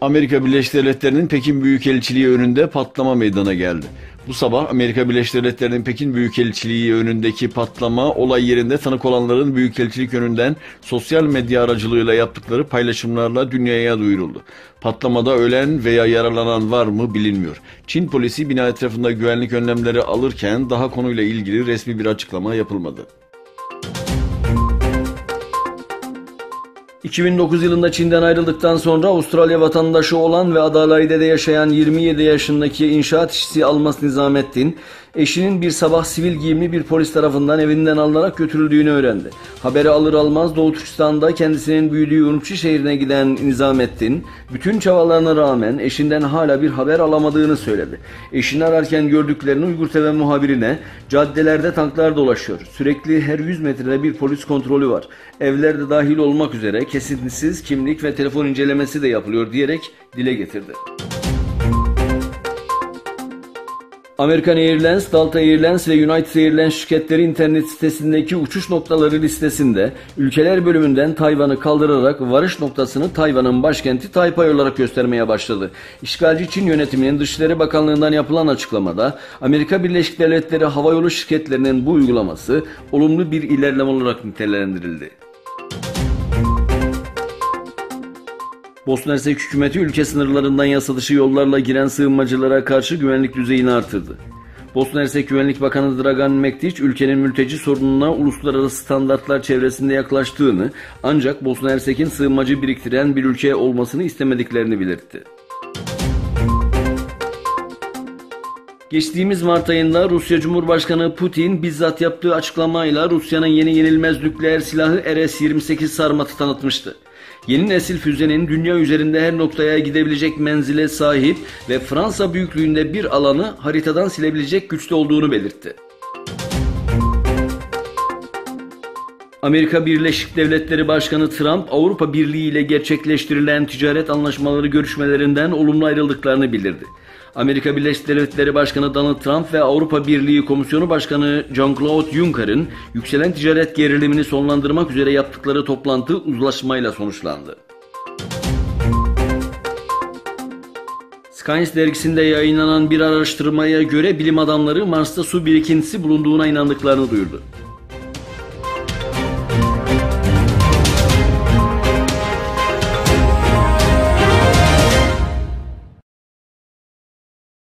Amerika Birleşik Devletleri'nin Pekin Büyükelçiliği önünde patlama meydana geldi. Bu sabah Amerika Birleşik Devletleri'nin Pekin Büyükelçiliği önündeki patlama olay yerinde tanık olanların Büyükelçilik önünden sosyal medya aracılığıyla yaptıkları paylaşımlarla dünyaya duyuruldu. Patlamada ölen veya yaralanan var mı bilinmiyor. Çin polisi bina etrafında güvenlik önlemleri alırken daha konuyla ilgili resmi bir açıklama yapılmadı. 2009 yılında Çin'den ayrıldıktan sonra Avustralya vatandaşı olan ve Adelaide'de yaşayan 27 yaşındaki inşaat işçisi Almas Nizamettin, eşinin bir sabah sivil giyimli bir polis tarafından evinden alınarak götürüldüğünü öğrendi. Haberi alır almaz Doğu Türkistan'da kendisinin büyüdüğü Urumçi şehrine giden Nizamettin, bütün çabalarına rağmen eşinden hala bir haber alamadığını söyledi. Eşini ararken gördüklerini Uygur TV muhabirine, caddelerde tanklar dolaşıyor, sürekli her 100 metrede bir polis kontrolü var, evlerde dahil olmak üzere kesintisiz kimlik ve telefon incelemesi de yapılıyor diyerek dile getirdi. American Airlines, Delta Airlines ve United Airlines şirketleri internet sitesindeki uçuş noktaları listesinde ülkeler bölümünden Tayvan'ı kaldırarak varış noktasını Tayvan'ın başkenti Taipei olarak göstermeye başladı. İşgalci Çin yönetiminin Dışişleri Bakanlığı'ndan yapılan açıklamada Amerika Birleşik Devletleri havayolu şirketlerinin bu uygulaması olumlu bir ilerleme olarak nitelendirildi. Bosna Hersek hükümeti ülke sınırlarından yasa yollarla giren sığınmacılara karşı güvenlik düzeyini artırdı. Bosna Hersek Güvenlik Bakanı Dragan Mektiç ülkenin mülteci sorununa uluslararası standartlar çevresinde yaklaştığını ancak Bosna Hersek'in sığınmacı biriktiren bir ülke olmasını istemediklerini belirtti. Geçtiğimiz Mart ayında Rusya Cumhurbaşkanı Putin bizzat yaptığı açıklamayla Rusya'nın yeni yenilmez nükleer silahı RS-28 Sarmat'ı tanıtmıştı. Yeni nesil füzenin dünya üzerinde her noktaya gidebilecek menzile sahip ve Fransa büyüklüğünde bir alanı haritadan silebilecek güçte olduğunu belirtti. Amerika Birleşik Devletleri Başkanı Trump, Avrupa Birliği ile gerçekleştirilen ticaret anlaşmaları görüşmelerinden olumlu ayrıldıklarını bildirdi. Amerika Birleşik Devletleri Başkanı Donald Trump ve Avrupa Birliği Komisyonu Başkanı Jean-Claude Juncker'ın yükselen ticaret gerilimini sonlandırmak üzere yaptıkları toplantı uzlaşmayla sonuçlandı. Science dergisinde yayınlanan bir araştırmaya göre bilim adamları Mars'ta su birikintisi bulunduğuna inandıklarını duyurdu.